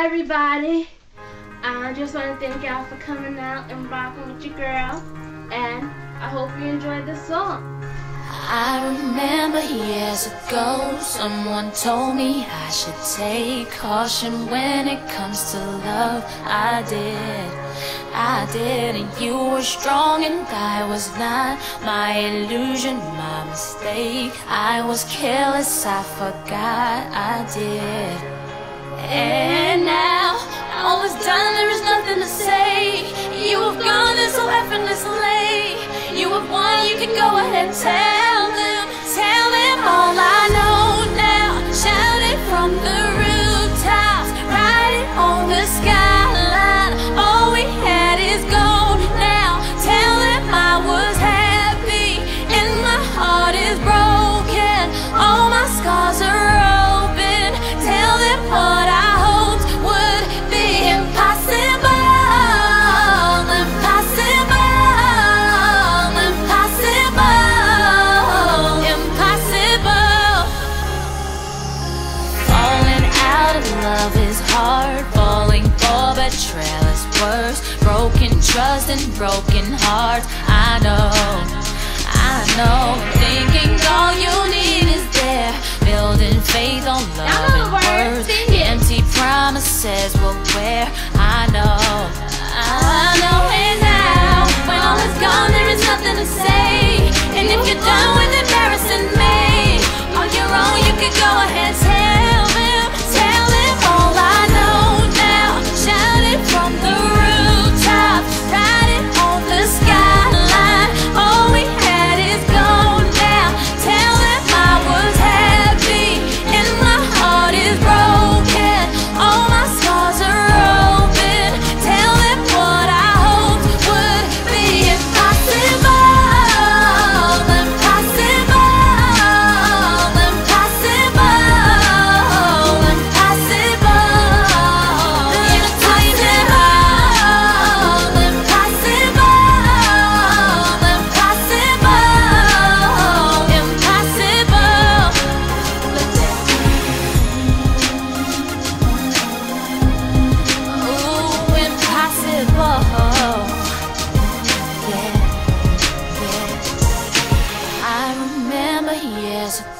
Everybody. I just want to thank y'all for coming out and rocking with your girl. And I hope you enjoyed this song. I remember years ago, someone told me I should take caution when it comes to love. I did, I did, and you were strong and I was not. My illusion, my mistake. I was careless, I forgot I did. And now, all is done, betrayal is worse. Broken trust and broken hearts. I know, I know. Thinking all you need is there Building faith on love and words. Empty promises will wear